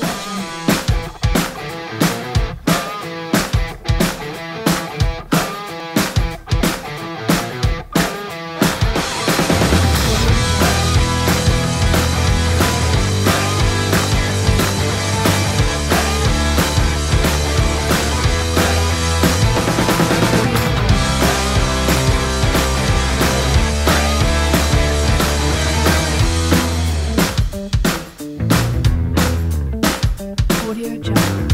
Thank you. Audio Jungle.